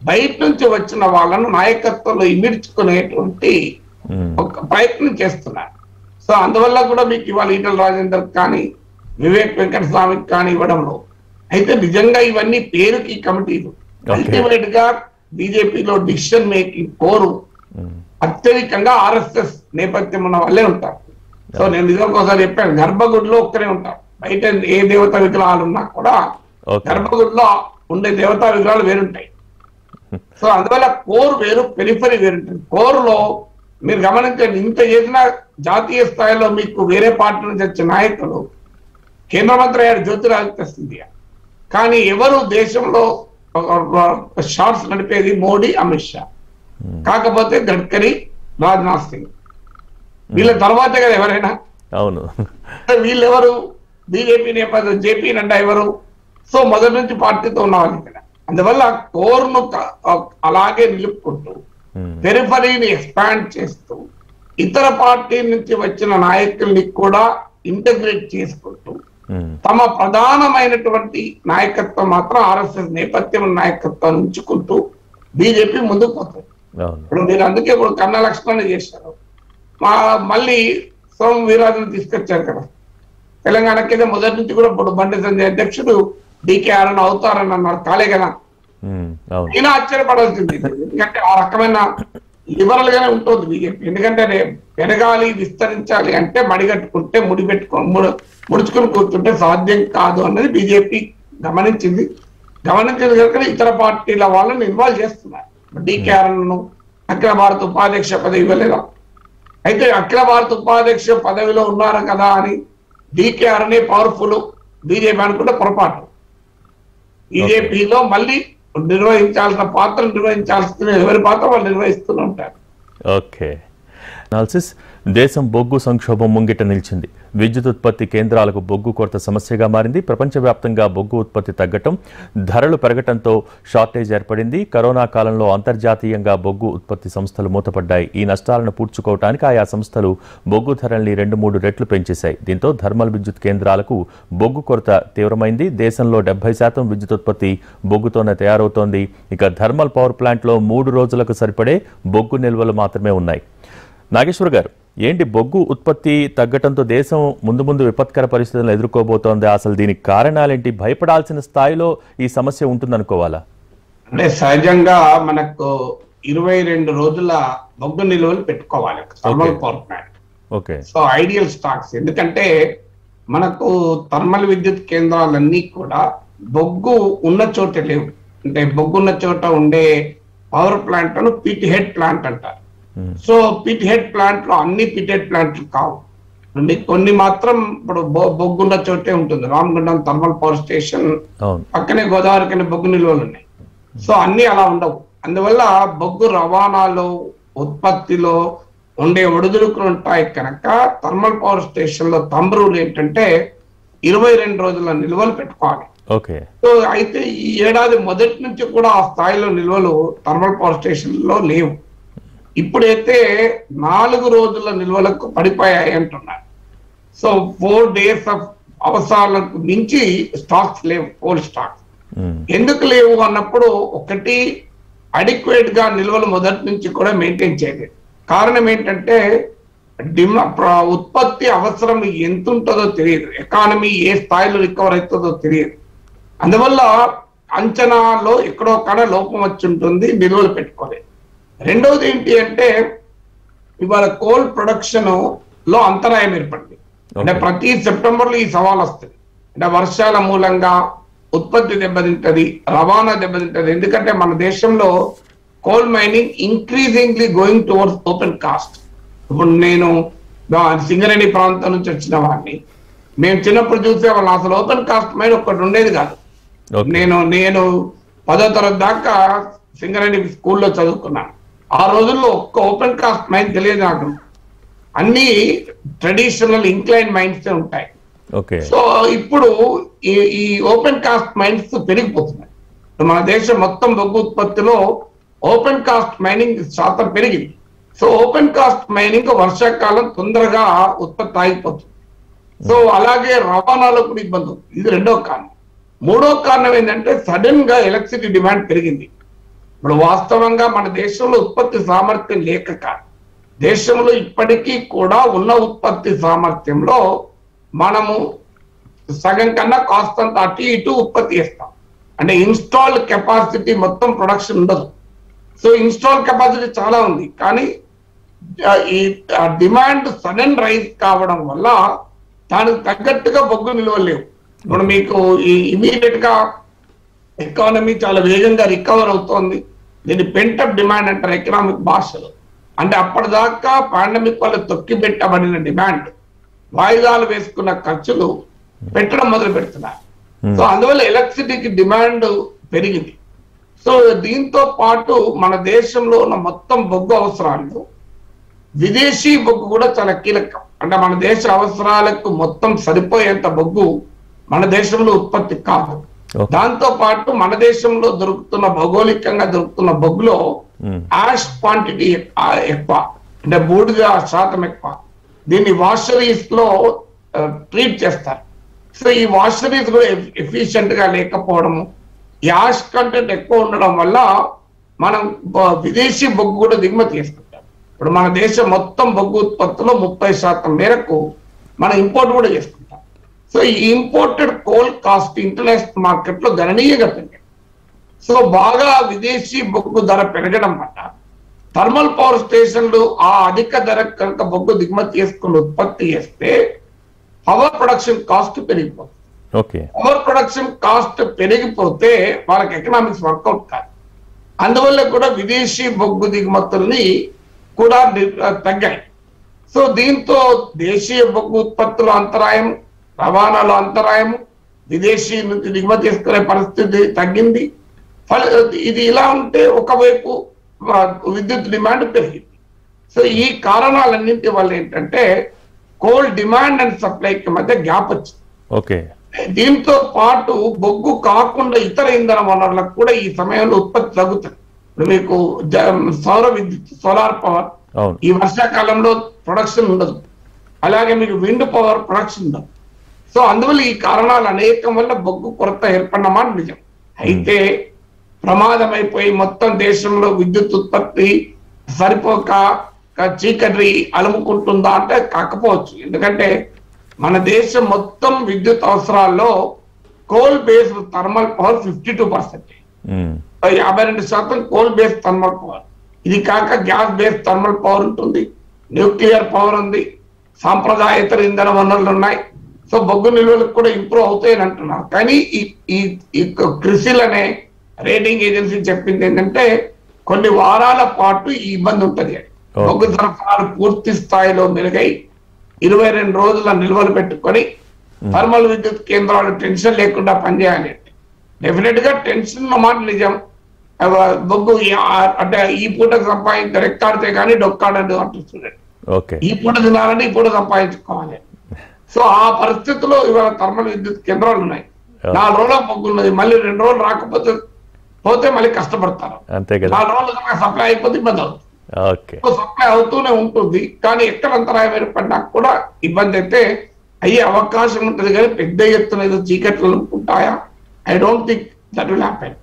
బయట నుంచి వచ్చిన వాళ్ళను నాయకత్వంలో ఇమిడ్చుకునేటువంటి ఒక ప్రయత్నం చేస్తున్నారు. సో అందువల్ల కూడా మీకు ఇవాళ ఈటల రాజేందర్ కానీ వివేక్ వెంకట స్వామికి కానీ ఇవ్వడంలో అయితే నిజంగా ఇవన్నీ పేరుకి కమిటీలు. అల్టిమేట్గా బీజేపీలో డిసిషన్ మేకింగ్ కోరు అత్యధికంగా ఆర్ఎస్ఎస్ నేపథ్యం ఉన్న వాళ్ళే ఉంటారు. సో నేను నిజంగా ఒకసారి చెప్పాను గర్భగుడిలో ఒక్కరే ఉంటారు. బయట ఏ దేవతా విగ్రహాలు ఉన్నా కూడా గర్భగుడిలో ఉండే దేవతా విగ్రహాలు వేరుంటాయి. *laughs* సో అందువల్ల కోర్ వేరు పెరిఫరీ వేరుంటుంది. కోర్లో మీరు గమనించండి ఇంత చేసిన జాతీయ స్థాయిలో మీకు వేరే పార్టీ నుంచి వచ్చే నాయకులు కేంద్ర మంత్రి అయ్యాడు జ్యోతిరాదిత్య సింధియా. కానీ ఎవరు దేశంలో షార్ట్స్ నడిపేది మోడీ అమిత్ షా. కాకపోతే గడ్కరీ రాజ్నాథ్ సింగ్. వీళ్ళ తర్వాతే కదా ఎవరైనా? అవును. *laughs* వీళ్ళెవరు? బీజేపీ నేపథ్యం జేపీ నడ్డా ఎవరు? సో మొదటి నుంచి పార్టీతో ఉన్నవాళ్ళు ఇక్కడ. అందువల్ల కోర్ను అలాగే నిలుపుకుంటూ ఉమ్, పెరిఫరీని ఎక్స్పాండ్ చేస్తూ ఇతర పార్టీ నుంచి వచ్చిన నాయకుల్ని కూడా ఇంటగ్రేట్ చేసుకుంటూ తమ ప్రధానమైనటువంటి నాయకత్వం మాత్రం ఆర్ఎస్ఎస్ నేపథ్యం నాయకత్వం ఉంచుకుంటూ బీజేపీ ముందుకు పోతుంది. ఇప్పుడు మీరు అందుకే ఇప్పుడు కన్నా లక్ష్మణ్ చేశారు. మా మళ్ళీ సోమ వీరాజును తీసుకొచ్చారు కదా. తెలంగాణకి మొదటి నుంచి కూడా ఇప్పుడు బండి సంజయ్ అధ్యక్షుడు డీకే ఆర్ఎన్ అవుతారని అన్నారు. కాలే కదా. ఈయన ఆశ్చర్యపడాల్సింది. ఎందుకంటే ఆ రకమైన లిబరల్ గానే ఉంటుంది బీజేపీ. ఎందుకంటే పెరగాలి విస్తరించాలి అంటే మడిగట్టుకుంటే ముడి పెట్టుకో ముడుచుకుని కూర్చుంటే సాధ్యం కాదు అన్నది బీజేపీ గమనించింది. గమనించింది కనుక ఇతర పార్టీల వాళ్ళని ఇన్వాల్వ్ చేస్తున్నారు. డీకేఆర్ను అఖిల భారత ఉపాధ్యక్ష పదవి ఇవ్వలేదా? అయితే అఖిల భారత ఉపాధ్యక్ష పదవిలో ఉన్నారు కదా అని డీకేఆర్ అనే పవర్ఫుల్ బీజేపీ అనుకుంటే పొరపాటు. బీజేపీలో మళ్ళీ నిర్వహించాల్సిన పాత్ర నిర్వహించాల్సిన ఎవరి పాత్ర వాళ్ళు నిర్వహిస్తూనే ఉంటారు. ఓకే. అనాలిసిస్ దేశం బొగ్గు సంక్షోభం ముంగిట నిలిచింది. విద్యుత్ ఉత్పత్తి కేంద్రాలకు బొగ్గు కొరత సమస్యగా మారింది. ప్రపంచవ్యాప్తంగా బొగ్గు ఉత్పత్తి తగ్గటం ధరలు పెరగటంతో షార్టేజ్ ఏర్పడింది. కరోనా కాలంలో అంతర్జాతీయంగా బొగ్గు ఉత్పత్తి సంస్థలు మూతపడ్డాయి. ఈ నష్టాలను పూడ్చుకోవటానికి ఆయా సంస్థలు బొగ్గు ధరల్ని రెండు మూడు రెట్లు పెంచేశాయి. దీంతో థర్మల్ విద్యుత్ కేంద్రాలకు బొగ్గు కొరత తీవ్రమైంది. దేశంలో డెబ్బై శాతం విద్యుత్ ఉత్పత్తి బొగ్గుతోనే తయారవుతోంది. ఇక థర్మల్ పవర్ ప్లాంట్లో మూడు రోజులకు సరిపడే బొగ్గు నిల్వలు మాత్రమే ఉన్నాయి. నాగేశ్వర్ గారు ఏంటి బొగ్గు ఉత్పత్తి తగ్గటంతో దేశం ముందు ముందు విపత్కర పరిస్థితులను ఎదుర్కోబోతోంది? అసలు దీనికి కారణాలేంటి? భయపడాల్సిన స్థాయిలో ఈ సమస్య ఉంటుందనుకోవాలా? అంటే సహజంగా మనకు ఇరవై రెండు రోజుల బొగ్గు నిల్వలు పెట్టుకోవాలి thermal. Power plant. Okay. So ideal stocks. ఎందుకంటే మనకు థర్మల్ విద్యుత్ కేంద్రాలన్నీ కూడా బొగ్గు ఉన్న చోట లేవు. అంటే బొగ్గు ఉన్న చోట ఉండే పవర్ ప్లాంట్ను పిట్ హెడ్ ప్లాంట్ అంటారు. సో పిట్ హెడ్ ప్లాంట్లో అన్ని పిట్ హెడ్ ప్లాంట్లు కావు. కొన్ని మాత్రం ఇప్పుడు బొ- బొగ్గు ఉన్న చోటే ఉంటుంది. రామగుండం థర్మల్ పవర్ స్టేషన్ పక్కనే గోదావరి కింద బొగ్గు నిల్వలు ఉన్నాయి. సో అన్ని అలా ఉండవు. అందువల్ల బొగ్గు రవాణాలో ఉత్పత్తిలో ఉండే ఒడిదుడుకులు ఉంటాయి కనుక థర్మల్ పవర్ స్టేషన్లో తంబ్ రూల్ ఏంటంటే ఇరవై రెండు రోజుల నిల్వలు పెట్టుకోవాలి. ఓకే. సో అయితే ఈ ఏడాది మొదటి నుంచి కూడా ఆ స్థాయిలో నిల్వలు థర్మల్ పవర్ స్టేషన్లో లేవు. ఇప్పుడైతే నాలుగు రోజుల నిల్వలకు పడిపోయాయి అంటున్నారు. సో ఫోర్ డేస్ ఆఫ్ అవసరాలకు మించి స్టాక్స్ లేవు కోల్డ్ స్టాక్స్ ఉమ్, ఎందుకు లేవు అన్నప్పుడు ఒకటి అడిక్వేట్గా నిల్వలు మొదటి నుంచి కూడా మెయింటైన్ చేయలేదు కారణం ఏంటంటే డిమా ఉత్పత్తి అవసరం ఎంత ఉంటుందో తెలియదు. ఎకానమీ ఏ స్థాయిలో రికవర్ అవుతుందో తెలియదు. అందువల్ల అంచనాలో ఎక్కడో కాడ లోపం వచ్చి ఉంటుంది నిల్వలు పెట్టుకోలేదు. రెండవది ఏంటి అంటే ఇవాళ కోల్ ప్రొడక్షన్లో అంతరాయం ఏర్పడింది. అంటే. ప్రతి సెప్టెంబర్లో ఈ సవాల్ వస్తుంది అంటే వర్షాల మూలంగా ఉత్పత్తి దెబ్బతింటది రవాణా దెబ్బతింటది. ఎందుకంటే మన దేశంలో coal mining increasingly going towards open cast ఇప్పుడు నేను సింగరేణి ప్రాంతం నుంచి వచ్చిన వాడిని. మేము చిన్నప్పుడు చూసే వాళ్ళు అసలు ఓపెన్ కాస్ట్ మైన్ ఒకటి ఉండేది కాదు. నేను నేను పదో తరగతి దాకా సింగరేణి స్కూల్లో చదువుకున్నాను. ఆ రోజుల్లో ఒక్క ఓపెన్ కాస్ట్ మైండ్ తెలియదు నాకు. అన్ని ట్రెడిషనల్ ఇంక్లైన్ మైండ్స్ ఉంటాయి. ఓకే. సో ఇప్పుడు ఈ ఈ ఓపెన్ కాస్ట్ మైన్స్ పెరిగిపోతున్నాయి. మన దేశం మొత్తం బొగ్గు ఉత్పత్తిలో ఓపెన్ కాస్ట్ మైనింగ్ శాతం పెరిగింది. సో ఓపెన్ కాస్ట్ మైనింగ్ వర్షాకాలం తొందరగా ఉత్పత్తి ఆగిపోతుంది. సో అలాగే రవాణాలో కూడా ఇబ్బంది. ఇది రెండో కారణం. మూడో కారణం ఏంటంటే సడన్గా ఎలక్ట్రిసిటీ డిమాండ్ పెరిగింది. ఇప్పుడు వాస్తవంగా మన దేశంలో ఉత్పత్తి సామర్థ్యం లేక కాదు దేశంలో ఇప్పటికీ కూడా ఉన్న ఉత్పత్తి సామర్థ్యంలో మనము సగం కన్నా కాస్తంత అటు ఇటు ఉత్పత్తి చేస్తాం. అంటే ఇన్స్టాల్డ్ కెపాసిటీ మొత్తం ప్రొడక్షన్ ఉండదు. సో ఇన్స్టాల్ కెపాసిటీ చాలా ఉంది. కానీ ఈ డిమాండ్ సడన్ రైజ్ కావడం వల్ల దానికి తగ్గట్టుగా బొగ్గు నిల్వలు లేవు. ఇప్పుడు మీకు ఈ ఇమీడియట్గా ఎకానమీ చాలా వేగంగా రికవర్ అవుతోంది. దీన్ని పెంటప్ డిమాండ్ అంటారు ఎకనామిక్ భాషలో. అంటే అప్పటిదాకా పాండమిక్ వల్ల తొక్కి పెట్టబడిన డిమాండ్ వాయిదాలు వేసుకున్న ఖర్చులు పెట్టడం మొదలు పెడుతున్నారు. సో అందువల్ల ఎలక్ట్రిసిటీకి డిమాండ్ పెరిగింది. సో దీంతో పాటు మన దేశంలో ఉన్న మొత్తం బొగ్గు అవసరాలు విదేశీ బొగ్గు కూడా చాలా కీలకం. అంటే మన దేశ అవసరాలకు మొత్తం సరిపోయేంత బొగ్గు మన దేశంలో ఉత్పత్తి కాదు. దాంతో పాటు మన దేశంలో దొరుకుతున్న భౌగోళికంగా దొరుకుతున్న బొగ్గులో యాష్ క్వాంటిటీ ఎక్కువ అంటే బూడిద శాతం ఎక్కువ. దీన్ని వాషరీస్లో ట్రీట్ చేస్తారు. సో ఈ వాషరీస్ కూడా ఎఫిషియెంట్గా లేకపోవడము యాష్ కంటెంట్ ఎక్కువ ఉండడం వల్ల మనం విదేశీ బొగ్గు కూడా దిగుమతి చేసుకుంటాం. ఇప్పుడు మన దేశం మొత్తం బొగ్గు ఉత్పత్తిలో ముప్పై శాతం మేరకు మనం ఇంపోర్ట్ కూడా చేసుకుంటాం సో ఈ ఇంపోర్టెడ్ కోల్ కాస్ట్ ఇంటర్నేషనల్ మార్కెట్లో గణనీయంగా పెరిగింది సో బాగా విదేశీ బొగ్గు ధర పెరగడం వల్ల థర్మల్ పవర్ స్టేషన్లు ఆ అధిక ధర కనుక బొగ్గు దిగుమతి చేసుకుని ఉత్పత్తి చేస్తే పవర్ ప్రొడక్షన్ కాస్ట్ పెరిగిపోతుంది. పవర్ ప్రొడక్షన్ కాస్ట్ పెరిగిపోతే వాళ్ళకి ఎకనామిక్స్ వర్కౌట్ కాదు. అందువల్ల కూడా విదేశీ బొగ్గు దిగుమతుల్ని కూడా తగ్గాయి. సో దీంతో దేశీయ బొగ్గు ఉత్పత్తుల అంతరాయం రవాణాలో అంతరాయం విదేశీ నుంచి దిగుమతి చేసుకునే పరిస్థితి తగ్గింది. ఇది ఇలా ఉంటే ఒకవైపు విద్యుత్ డిమాండ్ పెరిగింది. సో ఈ కారణాలన్నింటి వల్ల ఏంటంటే కోల్ డిమాండ్ అండ్ సప్లైకి మధ్య గ్యాప్ వచ్చింది. ఓకే. దీంతో పాటు బొగ్గు కాకుండా ఇతర ఇంధన వనరులకు కూడా ఈ సమయంలో ఉత్పత్తి తగ్గుతుంది. ఇప్పుడు మీకు సౌర విద్యుత్ సోలార్ పవర్ ఈ వర్షాకాలంలో ప్రొడక్షన్ ఉండదు. అలాగే మీకు విండ్ పవర్ ప్రొడక్షన్ ఉండదు. సో అందువల్ల ఈ కారణాలు అనేకం వల్ల బొగ్గు కొరత ఏర్పడినమాట నిజం. అయితే ప్రమాదం అయిపోయి మొత్తం దేశంలో విద్యుత్ ఉత్పత్తి సరిపోక చీకటి అలుముకుంటుందా అంటే కాకపోవచ్చు. ఎందుకంటే మన దేశం మొత్తం విద్యుత్ అవసరాల్లో coal based thermal power fifty two percent యాభై రెండు శాతం కోల్ బేస్డ్ థర్మల్ పవర్ ఇది కాక గ్యాస్ బేస్డ్ థర్మల్ పవర్ ఉంటుంది. న్యూక్లియర్ పవర్ ఉంది. సాంప్రదాయేతర ఇంధన వనరులు ఉన్నాయి. సో బొగ్గు నిల్వలకు కూడా ఇంప్రూవ్ అవుతాయని అంటున్నారు. కానీ ఈ ఈ క్రిసిల్ అనే రేటింగ్ ఏజెన్సీ చెప్పింది ఏంటంటే కొన్ని వారాల పాటు ఈ ఇబ్బంది ఉంటుంది. బొగ్గు సరఫరాలు పూర్తి స్థాయిలో మెరుగై ఇరవై రెండు రోజుల నిల్వలు పెట్టుకొని థర్మల్ విద్యుత్ కేంద్రాలు టెన్షన్ లేకుండా పనిచేయాలి. డెఫినెట్గా టెన్షన్ మాట నిజం. బొగ్గు అంటే ఈ పూట సంపాదించ రెక్కాడితే కానీ డొక్కాడదు అంటున్నాడు ఈ పూట తినాలంటే ఈ పూట సంపాదించుకోవాలి. సో ఆ పరిస్థితిలో ఇవాళ థర్మల్ విద్యుత్ కేంద్రాలు ఉన్నాయి. నాలుగు రోజుల బొగ్గు ఉన్నది. మళ్ళీ రెండు రోజులు రాకపోతే పోతే మళ్ళీ కష్టపడతారు. నాలుగు రోజులు కనుక సప్లై అయిపోతే ఇబ్బంది అవుతుంది. సప్లై అవుతూనే ఉంటుంది. కానీ ఎక్కడ అంతరాయం ఏర్పడినా కూడా ఇబ్బంది అయితే అయ్యే అవకాశం ఉంటుంది. కానీ పెద్ద ఎత్తున ఏదో చీకట్లు ఉంటాయా I don't think that will happen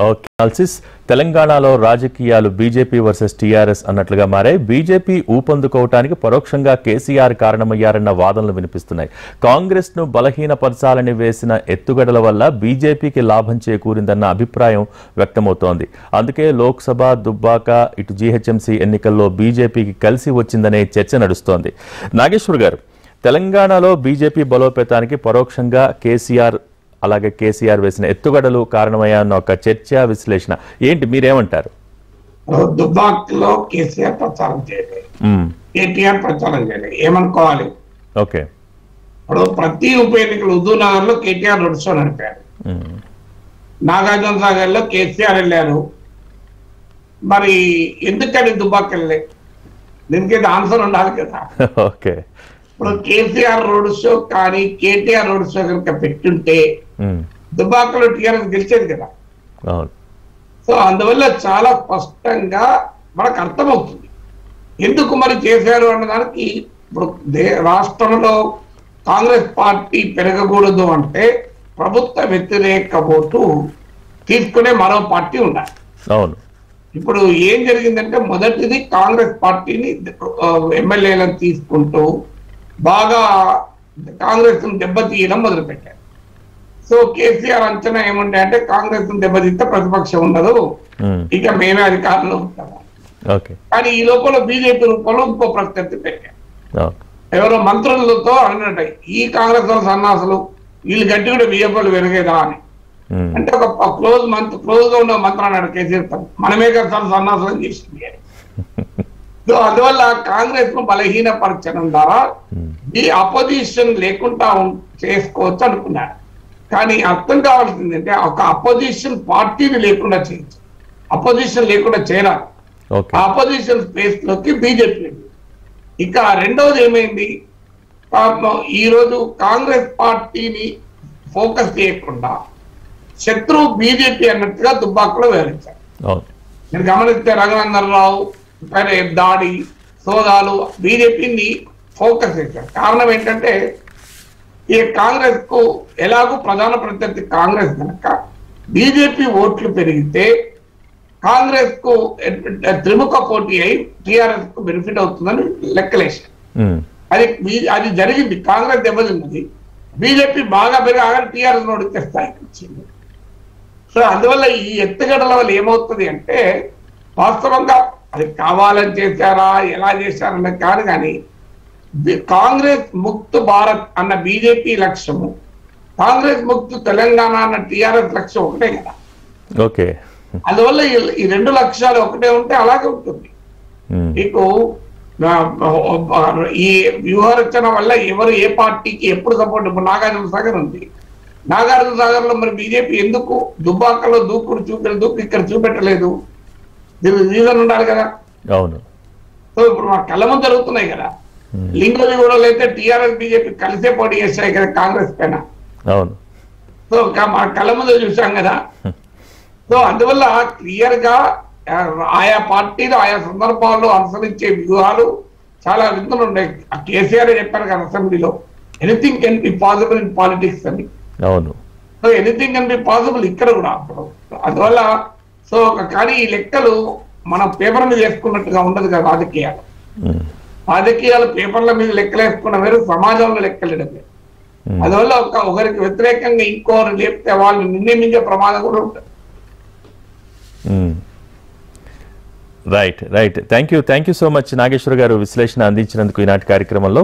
analysis తెలంగాణలో రాజకీయాలు బీజేపీ వర్సెస్ టీఆర్ఎస్ అన్నట్లుగా మారాయి. బీజేపీ ఊపందుకోవటానికి పరోక్షంగా కేసీఆర్ కారణమయ్యారన్న వాదనలు వినిపిస్తున్నాయి. కాంగ్రెస్ను బలహీనపరచాలని వేసిన ఎత్తుగడల వల్ల బీజేపీకి లాభం చేకూరిందన్న అభిప్రాయం వ్యక్తమవుతోంది. అందుకే లోక్సభ దుబ్బాక ఇటు జీహెచ్ఎంసీ ఎన్నికల్లో బీజేపీకి కలిసి వచ్చిందనే చర్చ నడుస్తోంది. నాగేశ్వర్ గారు తెలంగాణలో బీజేపీ బలోపేతానికి పరోక్షంగా కేసీఆర్ అలాగే కేసీఆర్ వేసిన ఎత్తుగడలు కారణమయ్యాన్న ఒక చర్చ విశ్లేషణ. ఏంటి మీరేమంటారు? దుబ్బాక్లో కేసీఆర్ ప్రచారం చేయలేదు. కేటీఆర్ ప్రచారం చేయలేదు. ఏమనుకోవాలి? ఓకే. ఇప్పుడు ప్రతి ఉప ఎన్నికలు హుజూర్నగర్లో కేటీఆర్ రోడ్ షో నడిపారు. నాగార్జున సాగర్లో కేసీఆర్ వెళ్ళారు. మరి ఎందుకని దుబ్బాక్ వెళ్ళలే? దీనికి ఆన్సర్ ఉండాలి కదా. ఓకే. ఇప్పుడు కేసీఆర్ రోడ్ షో కానీ కేటీఆర్ రోడ్ షో కనుక పెట్టుంటే. దుబాకలో టీఆర్ఎస్ గెలిచేది కదా. సో అందువల్ల చాలా స్పష్టంగా మనకు అర్థమవుతుంది. ఎందుకు మరి చేశారు అన్నదానికి ఇప్పుడు రాష్ట్రంలో కాంగ్రెస్ పార్టీ పెరగకూడదు అంటే ప్రభుత్వ వ్యతిరేక ఓటు తీసుకునే మరో పార్టీ ఉండాలి. అవును. ఇప్పుడు ఏం జరిగిందంటే మొదటిది కాంగ్రెస్ పార్టీని ఎమ్మెల్యేలను తీసుకుంటూ బాగా కాంగ్రెస్ దెబ్బతీయడం మొదలుపెట్టారు. సో కేసీఆర్ అంచనా ఏముండే అంటే కాంగ్రెస్ దెబ్బతీస్తే ప్రతిపక్షం ఉండదు. ఇక మేమే అధికారంలో ఉంటాము కానీ ఈ లోపల బీజేపీ రూపంలో ఇంకో ప్రత్యర్థి పెట్టారు ఎవరో మంత్రులతో అన్నట్టు ఈ కాంగ్రెస్ వాళ్ళ సన్నాసులు వీళ్ళు గట్టి కూడా బీజేపీలు పెరిగేదా అని. అంటే ఒక క్లోజ్ మంత్ క్లోజ్గా ఉన్న మంత్రం అన్నాడు కేసీఆర్. మనమే కదా సార్ సన్నాసులం చేసింది. సో అందువల్ల కాంగ్రెస్ను బలహీనపరచడం ద్వారా. ఈ అపోజిషన్ లేకుండా చేసుకోవచ్చు అనుకున్నాడు కానీ అర్థం కావాల్సింది అంటే ఒక అపోజిషన్ పార్టీని లేకుండా చేయొచ్చు. అపోజిషన్ లేకుండా చేయరాదు అపోజిషన్ స్పేస్లోకి బీజేపీ. ఇక రెండవది ఏమైంది? పాపం ఈ రోజు కాంగ్రెస్ పార్టీని ఫోకస్ చేయకుండా శత్రువు బీజేపీ అన్నట్టుగా దుబ్బాకలో వివరించారు మీరు గమనిస్తే రఘునందన్ రావు పైన దాడి సోదాలు బీజేపీని ఫోకస్ చేశారు. కారణం ఏంటంటే ఈ కాంగ్రెస్కు ఎలాగూ ప్రధాన ప్రత్యర్థి కాంగ్రెస్ కనుక బీజేపీ ఓట్లు పెరిగితే కాంగ్రెస్కు త్రిముఖ పోటీ అయి టిఆర్ఎస్కు బెనిఫిట్ అవుతుందని లెక్కలేశారు. మ్మ్. అది అది జరిగింది. కాంగ్రెస్ దెబ్బతిన్నది. బీజేపీ బాగా పెరిగి ఆగని టీఆర్ఎస్ నోడితే స్థాయికి వచ్చింది. సో అందువల్ల ఈ ఎత్తుగడల వల్ల ఏమవుతుంది అంటే వాస్తవంగా అది కావాలని చేశారా ఎలా చేశారన్నది కాదు కానీ కాంగ్రెస్ ముక్త్ భారత్ అన్న బీజేపీ లక్ష్యము. కాంగ్రెస్ ముక్త్ తెలంగాణ అన్న టిఆర్ఎస్ లక్ష్యం ఒకటే కదా. ఓకే. అందువల్ల ఈ- రెండు లక్ష్యాలు ఒకటే ఉంటే అలాగే ఉంటుంది. మీకు ఈ వ్యూహరచన వల్ల ఎవరు ఏ పార్టీకి ఎప్పుడు సపోర్ట్ ఇప్పుడు నాగార్జున సాగర్ ఉంది. నాగార్జున సాగర్లో మరి బీజేపీ ఎందుకు దుబ్బాకలో దూకుడు చూపె దూకు ఇక్కడ చూపెట్టలేదు? రీజన్ ఉండాలి కదా. అవును. సో ఇప్పుడు మన కళ్ళ ముందు జరుగుతున్నాయి కదా. లింగోది కూడా అయితే టీఆర్ఎస్ బీజేపీ కలిసే పోటీ చేస్తాయి కదా కాంగ్రెస్ పైన. అవును. సో మన కళ్ళ ముందు చూసాం కదా. సో అందువల్ల క్లియర్గా ఆయా పార్టీలు ఆయా సందర్భాల్లో అనుసరించే వ్యూహాలు చాలా విధులు ఉన్నాయి. కేసీఆర్ చెప్పారు కదా అసెంబ్లీలో anything can be possible in politics అని. అవును. So anything can be possible ఇక్కడ కూడా అప్పుడు. అందువల్ల సో కానీ ఈ లెక్కలు మనం పేపర్ మీద వేసుకున్నట్టుగా ఉండదు కదా రాజకీయాలు. రాజకీయాలు పేపర్ల మీద లెక్కలు వేసుకున్న వేరు సమాజంలో లెక్కలేడం. అందువల్ల ఒక ఒకరికి వ్యతిరేకంగా ఇంకోరు లేపితే వాళ్ళు నిర్ణయించే ప్రమాదం కూడా ఉంటుంది. Right right. Thank you thank you so much Nageswara garu విశ్లేషణ అందించినందుకు ఈనాటి కార్యక్రమంలో.